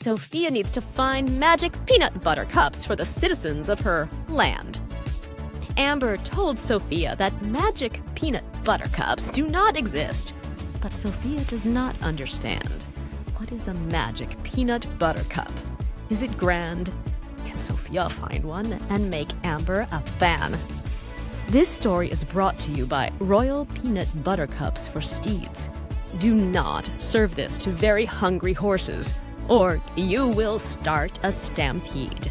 Sofia needs to find magic peanut butter cups for the citizens of her land. Amber told Sofia that magic peanut butter cups do not exist, but Sofia does not understand. What is a magic peanut butter cup? Is it grand? Can Sofia find one and make Amber a fan? This story is brought to you by Royal Peanut Butter Cups for Steeds. Do not serve this to very hungry horses, or you will start a stampede.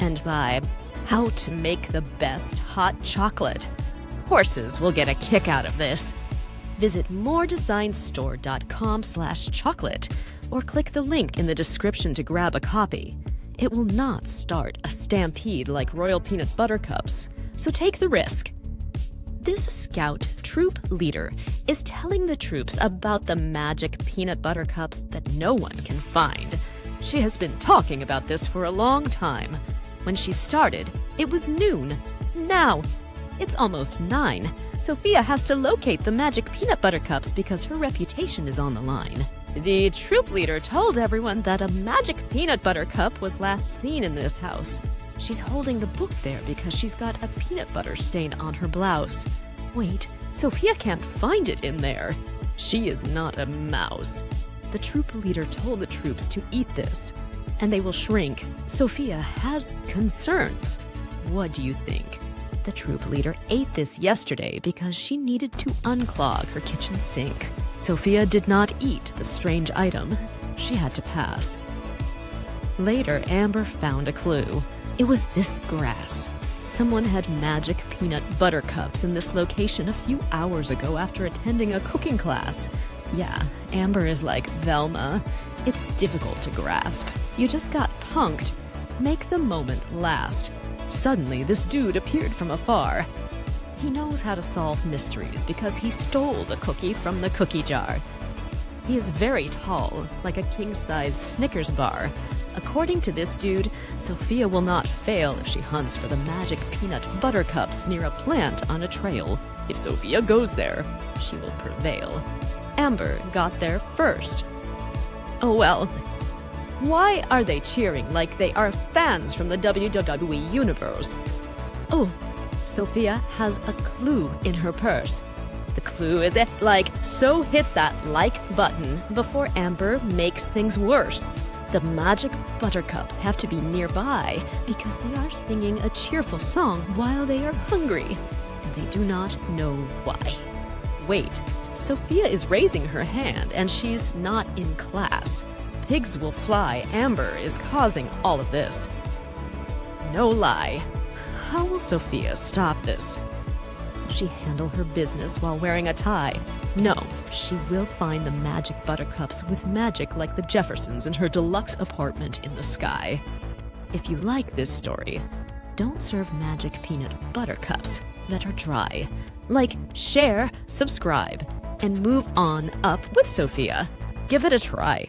And by How to Make the Best Hot Chocolate. Horses will get a kick out of this. Visit mooredesignstore.com slash chocolate or click the link in the description to grab a copy. It will not start a stampede like Royal Peanut Butter Cups, so take the risk. This scout troop leader is telling the troops about the magic peanut butter cups that no one can find. She has been talking about this for a long time. When she started, it was noon. Now, it's almost nine. Sofia has to locate the magic peanut butter cups because her reputation is on the line. The troop leader told everyone that a magic peanut butter cup was last seen in this house. She's holding the book there because she's got a peanut butter stain on her blouse. Wait, Sofia can't find it in there. She is not a mouse. The troop leader told the troops to eat this, and they will shrink. Sofia has concerns. What do you think? The troop leader ate this yesterday because she needed to unclog her kitchen sink. Sofia did not eat the strange item. She had to pass. Later, Amber found a clue. It was this grass. Someone had magic peanut butter cups in this location a few hours ago after attending a cooking class. Yeah, Amber is like Velma. It's difficult to grasp. You just got punked. Make the moment last. Suddenly, this dude appeared from afar. He knows how to solve mysteries because he stole the cookie from the cookie jar. He is very tall, like a king size Snickers bar. According to this dude, Sofia will not fail if she hunts for the magic peanut butter cups near a plant on a trail. If Sofia goes there, she will prevail. Amber got there first. Oh well. Why are they cheering like they are fans from the WWE Universe? Oh, Sofia has a clue in her purse. The clue is it, like, so hit that like button before Amber makes things worse. The magic buttercups have to be nearby because they are singing a cheerful song while they are hungry, and they do not know why. Wait, Sofia is raising her hand and she's not in class. Pigs will fly. Amber is causing all of this. No lie. How will Sofia stop this? She handle her business while wearing a tie? No, she will find the magic buttercups with magic like the Jeffersons in her deluxe apartment in the sky. If you like this story, don't serve magic peanut buttercups that are dry. Like, share, subscribe, and move on up with Sofia. Give it a try.